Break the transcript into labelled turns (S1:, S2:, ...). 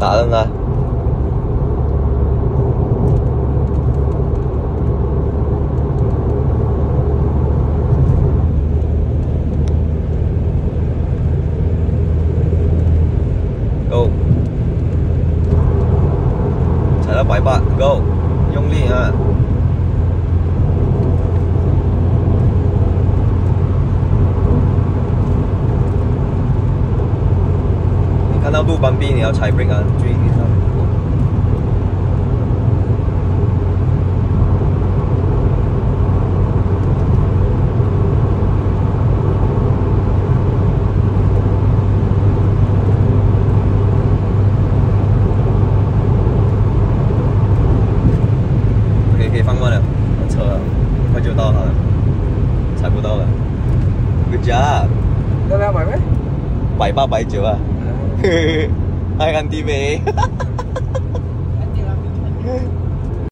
S1: 打灯啊！Go，踩到百八，Go，用力啊！ 到路旁边你要踩 brake 啊，注意一下。可以可以放过了，车快就到了，踩不到了。回家。
S2: 再来买没？
S1: 买八百九啊。I can't debate.